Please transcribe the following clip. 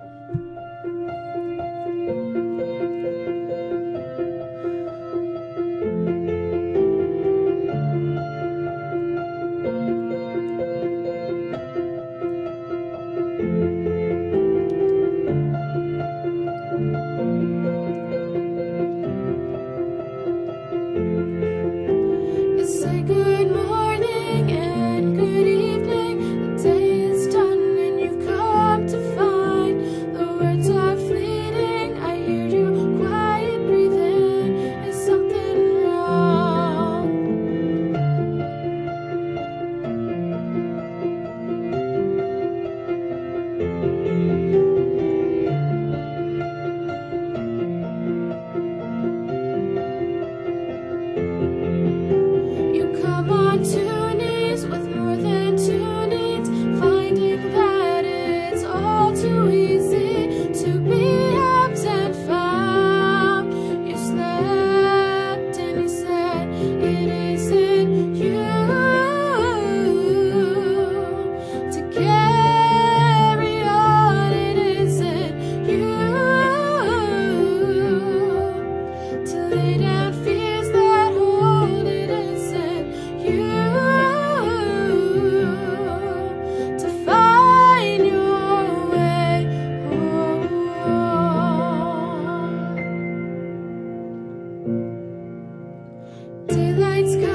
Música Daylight's coming.